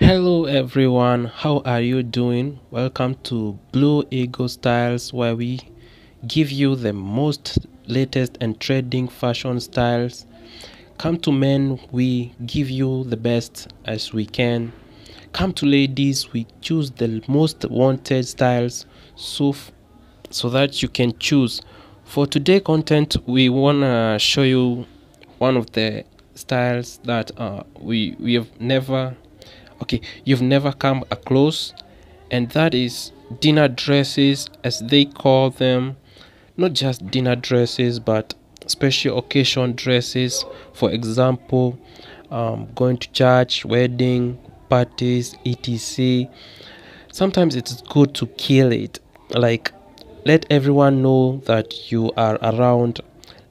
Hello everyone, how are you doing? Welcome to Blue Eagle Styles where we give you the most latest and trending fashion styles. Come to men, we give you the best as we can. Come to ladies, we choose the most wanted styles so so that you can choose. For today content, we wanna show you one of the styles that uh, we we have never okay you've never come across and that is dinner dresses as they call them. Not just dinner dresses but special occasion dresses. For example um, going to church wedding parties etc. Sometimes it's good to kill it. Like let everyone know that you are around.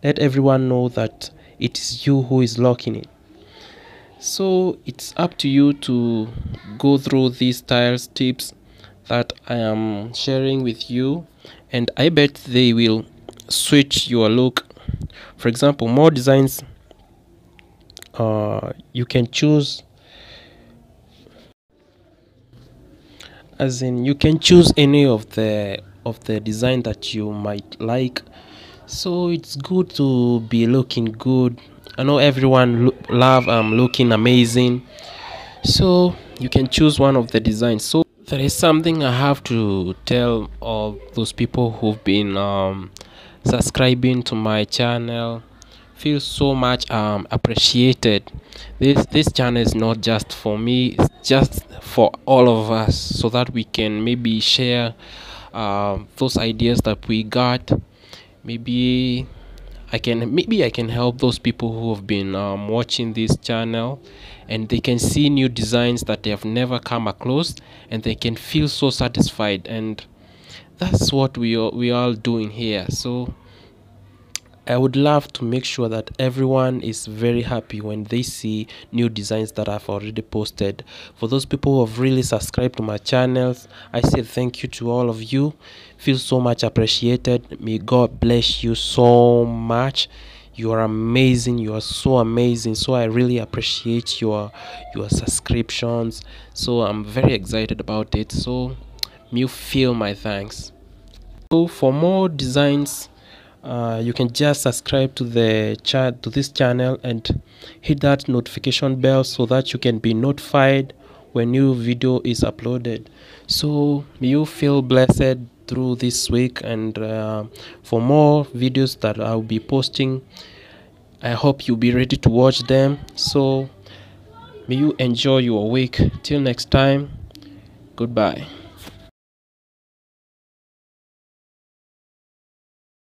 Let everyone know that it is you who is locking it so it's up to you to go through these styles tips that I am sharing with you, and I bet they will switch your look. For example, more designs. Uh, you can choose as in you can choose any of the of the design that you might like so it's good to be looking good i know everyone lo- love um looking amazing. So you can choose one of the designs. So there is something i have to tell all those people who've been um subscribing to my channel. Feel so much um appreciated. This this channel is not just for me it's just for all of us so that we can maybe share um, those ideas that we got. Maybe i can maybe i can help those people who have been um, watching this channel and they can see new designs that they have never come across and they can feel so satisfied and that's what we are we all doing here. So I would love to make sure that everyone is very happy when they see new designs that I've already posted. For those people who have really subscribed to my channels, I say thank you to all of you. Feel so much appreciated. May God bless you so much. You are amazing. You are so amazing. So I really appreciate your your subscriptions. So I'm very excited about it. So you feel my thanks. So for more designs uh, you can just subscribe to the chat to this channel and hit that notification bell so that you can be notified when new video is uploaded. So may you feel blessed through this week and uh, for more videos that i'll be posting i hope you'll be ready to watch them. So may you enjoy your week. Till next time goodbye